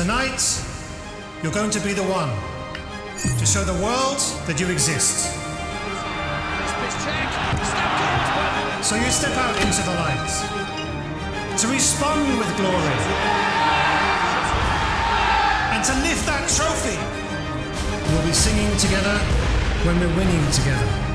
Tonight, you're going to be the one to show the world that you exist. So you step out into the light to respond with glory and to lift that trophy. We'll be singing together when we're winning together.